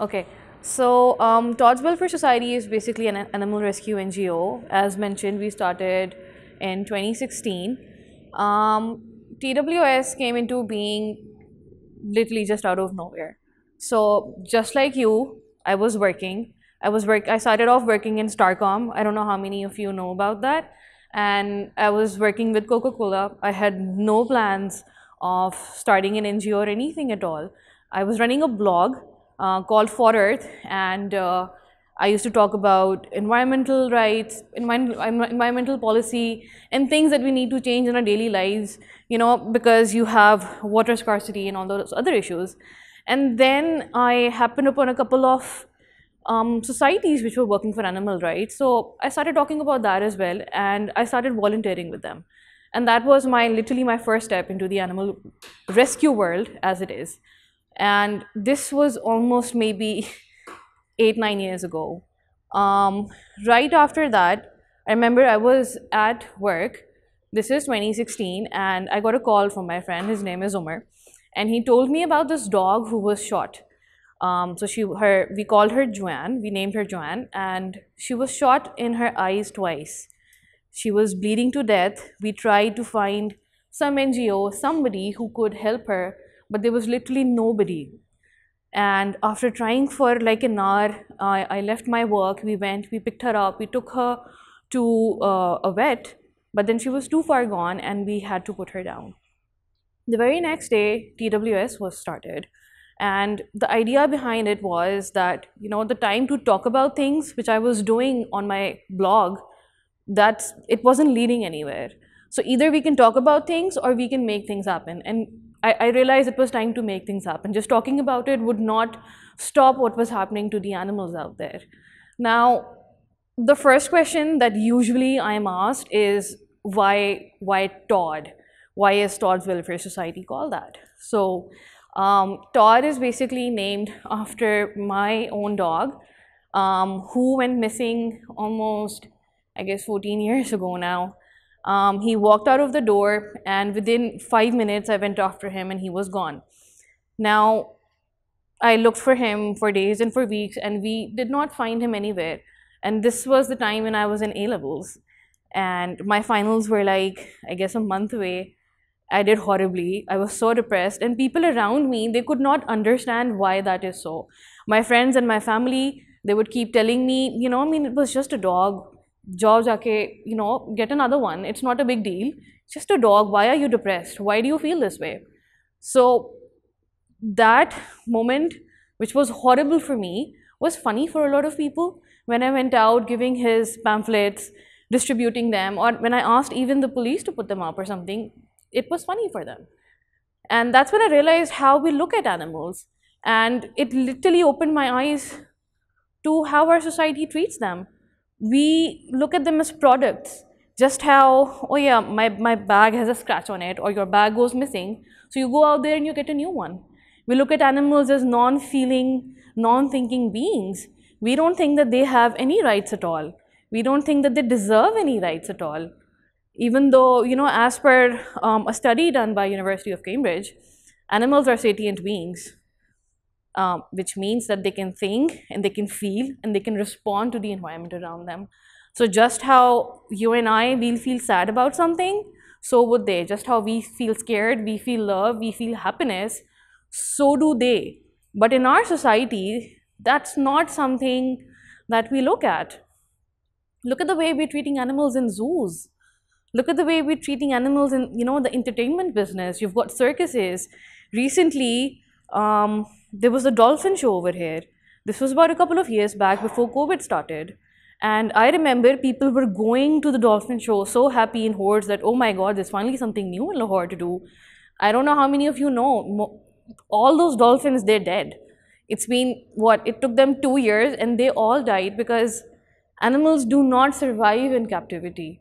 Okay, so um, Todd's Welfare Society is basically an animal rescue NGO. As mentioned, we started in 2016. Um, TWS came into being literally just out of nowhere. So just like you, I was working. I was work. I started off working in Starcom. I don't know how many of you know about that. And I was working with Coca-Cola. I had no plans of starting an NGO or anything at all. I was running a blog called For Earth, and uh, I used to talk about environmental rights, envi environmental policy, and things that we need to change in our daily lives, you know, because you have water scarcity and all those other issues. And then I happened upon a couple of um, societies which were working for animal rights. So I started talking about that as well, and I started volunteering with them. And that was my literally my first step into the animal rescue world as it is. And this was almost maybe eight, nine years ago. Um, right after that, I remember I was at work. This is 2016, and I got a call from my friend. His name is Umar, and he told me about this dog who was shot. Um, so she, her, we called her Joanne. We named her Joanne, and she was shot in her eyes twice. She was bleeding to death. We tried to find some NGO, somebody who could help her, but there was literally nobody. And after trying for like an hour, I, I left my work. We went, we picked her up, we took her to uh, a vet, but then she was too far gone and we had to put her down. The very next day, TWS was started. And the idea behind it was that, you know, the time to talk about things, which I was doing on my blog, that it wasn't leading anywhere. So either we can talk about things or we can make things happen. And I, I realized it was time to make things happen. Just talking about it would not stop what was happening to the animals out there. Now, the first question that usually I'm asked is why, why Todd? Why is Todd's Welfare Society called that? So um, Todd is basically named after my own dog um, who went missing almost, I guess, 14 years ago now. Um, he walked out of the door and within five minutes I went after him and he was gone. Now, I looked for him for days and for weeks and we did not find him anywhere. And this was the time when I was in A-levels. And my finals were like, I guess a month away. I did horribly. I was so depressed. And people around me, they could not understand why that is so. My friends and my family, they would keep telling me, you know, I mean, it was just a dog George, okay, you know, get another one. It's not a big deal. Just a dog. Why are you depressed? Why do you feel this way? So that moment, which was horrible for me, was funny for a lot of people. When I went out giving his pamphlets, distributing them, or when I asked even the police to put them up or something, it was funny for them. And that's when I realized how we look at animals. And it literally opened my eyes to how our society treats them we look at them as products. Just how, oh yeah, my, my bag has a scratch on it or your bag goes missing. So you go out there and you get a new one. We look at animals as non-feeling, non-thinking beings. We don't think that they have any rights at all. We don't think that they deserve any rights at all. Even though, you know, as per um, a study done by University of Cambridge, animals are sentient beings um, which means that they can think and they can feel and they can respond to the environment around them. So just how you and I will feel sad about something, so would they. Just how we feel scared, we feel love, we feel happiness, so do they. But in our society, that's not something that we look at. Look at the way we're treating animals in zoos. Look at the way we're treating animals in, you know, the entertainment business. You've got circuses. Recently, um, there was a dolphin show over here. This was about a couple of years back before COVID started. And I remember people were going to the dolphin show so happy in hordes that, oh my God, there's finally something new in Lahore to do. I don't know how many of you know, all those dolphins, they're dead. It's been, what, it took them two years and they all died because animals do not survive in captivity.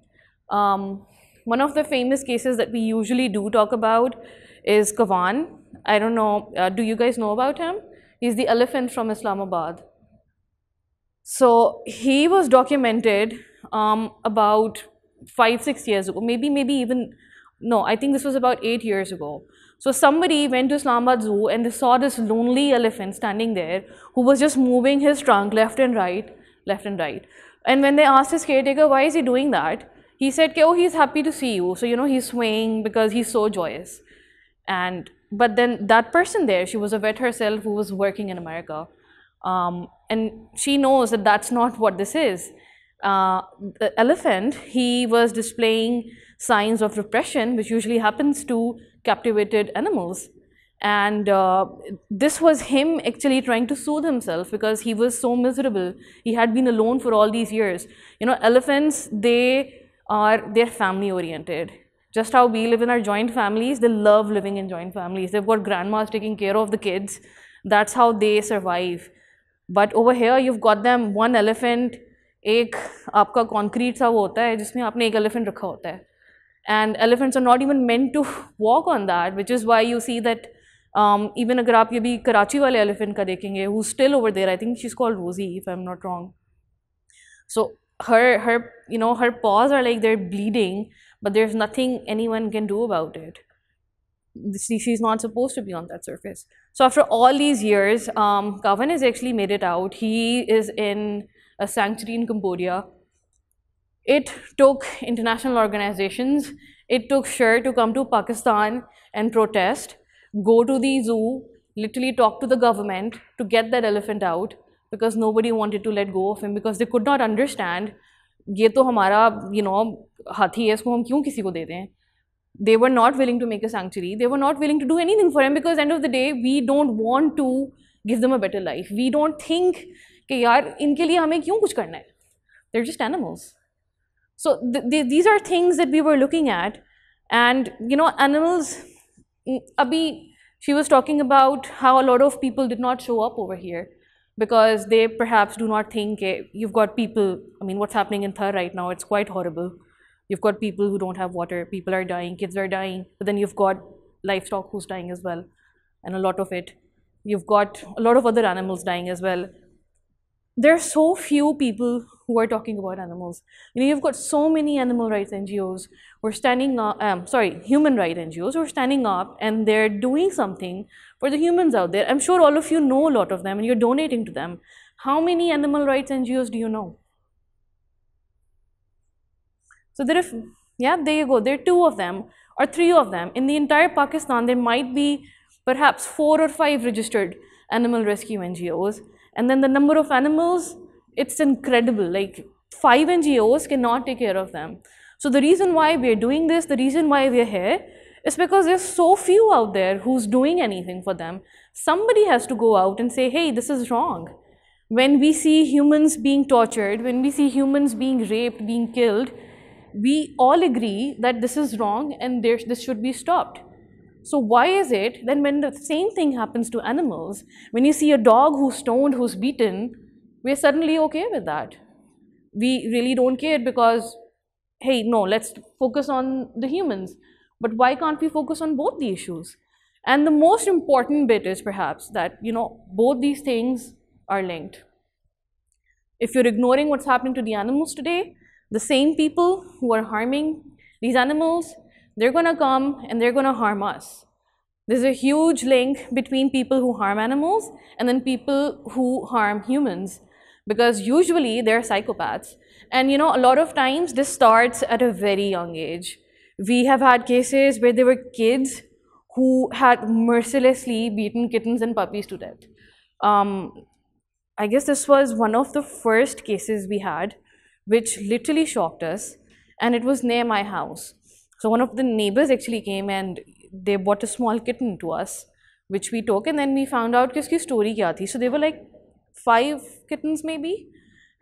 Um, one of the famous cases that we usually do talk about is Kaavan. I don't know, uh, do you guys know about him? He's the elephant from Islamabad. So he was documented um, about five, six years ago, maybe, maybe even no, I think this was about eight years ago. So somebody went to Islamabad Zoo and they saw this lonely elephant standing there who was just moving his trunk left and right, left and right. And when they asked his caretaker, why is he doing that? He said, oh, he's happy to see you. So, you know, he's swaying because he's so joyous. And, but then that person there, she was a vet herself who was working in America. Um, and she knows that that's not what this is. Uh, the elephant, he was displaying signs of repression, which usually happens to captivated animals. And uh, this was him actually trying to soothe himself because he was so miserable. He had been alone for all these years. You know, elephants, they are, they're family oriented Just how we live in our joint families, they love living in joint families. They've got grandmas taking care of the kids. That's how they survive. But over here, you've got them, one elephant, एक आपका concrete सा वो होता है जिसमें आपने एक elephant रखा होता है and elephants are not even meant to walk on that which is why you see that um, even अगर आप ये भी कराची वाले elephant का देखेंगे who's still over there I think she's called Rosie if I'm not wrong so her her you know her paws are like they're bleeding but there's nothing anyone can do about it. She's not supposed to be on that surface. So after all these years um, Kaavan has actually made it out. He is in a sanctuary in Cambodia. It took international organizations, it took Cher to come to Pakistan and protest, go to the zoo, literally talk to the government to get that elephant out because nobody wanted to let go of him because they could not understand ये तो हमारा you know हाथी है इसको हम क्यों किसी को दे दें they were not willing to make a sanctuary they were not willing to do anything for him because end of the day we don't want to give them a better life we don't think कि यार इनके लिए हमें क्यों कुछ करना है so th th these are things that we were looking at. And, you know, animals, mm, Abhi, she was talking about how a lot of people did not show up over here because they perhaps do not think eh, you've got people, I mean, what's happening in Thar right now, it's quite horrible. You've got people who don't have water, people are dying, kids are dying, but then you've got livestock who's dying as well, and a lot of it. You've got a lot of other animals dying as well there are so few people who are talking about animals. You know, you've got so many animal rights NGOs who are standing up, um, sorry, human rights NGOs who are standing up and they're doing something for the humans out there. I'm sure all of you know a lot of them and you're donating to them. How many animal rights NGOs do you know? So there are, yeah, there you go. There are two of them or three of them. In the entire Pakistan, there might be perhaps four or five registered animal rescue NGOs and then the number of animals, it's incredible. Like five NGOs cannot take care of them. So the reason why we're doing this, the reason why we're here, is because there's so few out there who's doing anything for them. Somebody has to go out and say, hey, this is wrong. When we see humans being tortured, when we see humans being raped, being killed, we all agree that this is wrong and there, this should be stopped. So why is it then when the same thing happens to animals, when you see a dog who's stoned, who's beaten, we're suddenly okay with that. We really don't care because, hey, no, let's focus on the humans. But why can't we focus on both the issues? And the most important bit is perhaps that, you know, both these things are linked. If you're ignoring what's happening to the animals today, the same people who are harming these animals they're going to come and they're going to harm us. There's a huge link between people who harm animals and then people who harm humans because usually they're psychopaths. And you know, a lot of times this starts at a very young age. We have had cases where there were kids who had mercilessly beaten kittens and puppies to death. Um, I guess this was one of the first cases we had, which literally shocked us, and it was near my house. So one of the neighbors actually came and they bought a small kitten to us, which we took, and then we found out kiski story kya. So they were like five kittens maybe,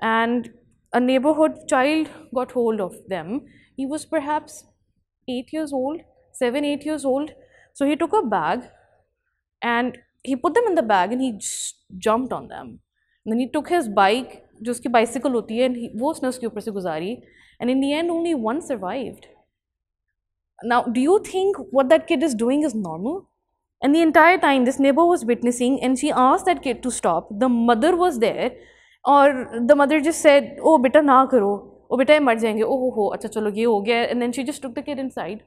and a neighborhood child got hold of them. He was perhaps eight years old, seven, eight years old. So he took a bag and he put them in the bag and he jumped on them. And then he took his bike, जो उसकी bicycle होती है, and he, वो उसने उसके ऊपर से गुजारी. And in the end, only one survived. Now, do you think what that kid is doing is normal? And the entire time this neighbor was witnessing and she asked that kid to stop. The mother was there or the mother just said, oh beta na karo, Oh beta mar jayenge, oh ho, acha chalo ye ho gaya. And then she just took the kid inside.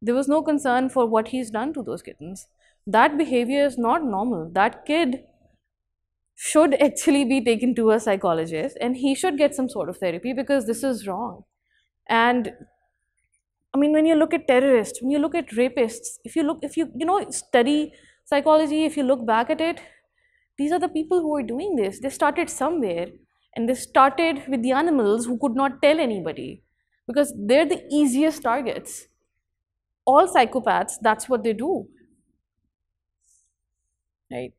There was no concern for what he's done to those kittens. That behavior is not normal. That kid should actually be taken to a psychologist and he should get some sort of therapy because this is wrong. And I mean, when you look at terrorists, when you look at rapists, if you look, if you, you know, study psychology, if you look back at it, these are the people who are doing this. They started somewhere and they started with the animals who could not tell anybody because they're the easiest targets. All psychopaths, that's what they do. Right?